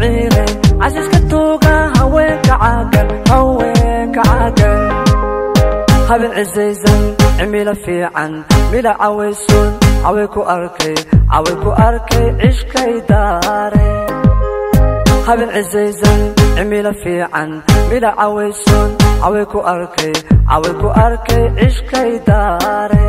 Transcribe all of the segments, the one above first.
ciiray casiska tuuga haweenka caagan haweenka caagan habeen cisaysan cimilo fiican mila cawaysoon caway ku arkay caway ku arkay cishkay daare habeen cisaysan cimilo fiican mila cawaysoon caway ku arkay caway ku arkay cishkay daare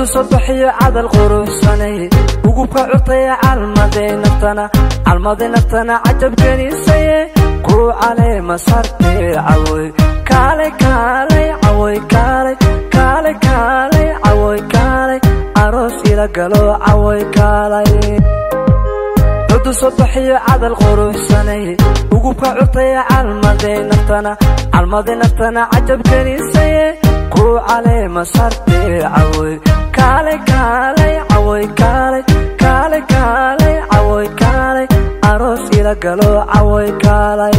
cudu sobaxiyo cadal quruxsanay. Ugubka cutaya calmaday naftana calmaday naftana cajab gelisaye kuu calee masartee cawoy kaalay kaalay cawoy kaalay kaalay kaalay cawoy kaalay. Aroos ila galo cawoy kaalay. Sobaxiyo cadal quruxsanay. Ugubka cutaya calmaday naftana calmaday naftana cajab gelisaye kuu calee masartee cawoy kaalay kaalay cawoy kaalay kaalay kaalay cawoy kaalay aroos ila galo cawoy kaalay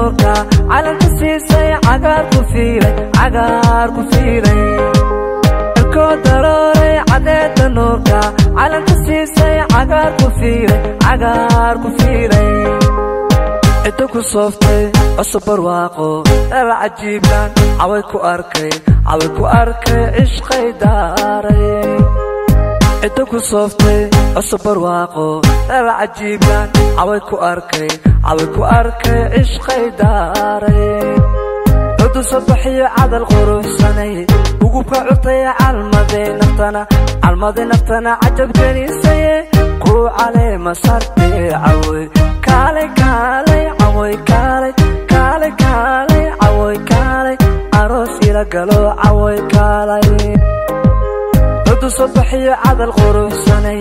dhooga calanka siisay cagaarku fiiray cagaarku fiiray dalkoo darooray cadeeda nuurka calanka siisay cagaarku fiiray cagaarku fiiray cidda ku sooftay cusub barwaaqo dhaba cajiibaan caway ku arkay caway ku arkay cishqay daaray ciddo ku sooftay cusub barwaaqo dhaba cajiiblan caway ku arkay caway ku arkay cishqay daaray cudu sobaxiyo cadal quruxsanay ugubka cutaya calmaday naftana calmaday naftana cajab gelisaye kuu calee masartee cawoy kaalay kaalay cawoy kaalay kaalay kaalay cawoy kaalay. Aroos ila galo cawoy kaalay sobaxiyo cadal quruxsanay.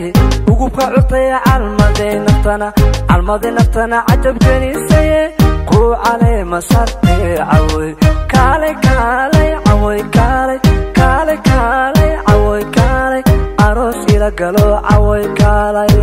Ugubka cutaya calmaday naftana calmaday naftana cajab gelisaye kuu calee masartee cawoy kaalay kaalay cawoy kaalay kaalay kaalay cawoy kaalay. Aroos ila galo cawoy kaalay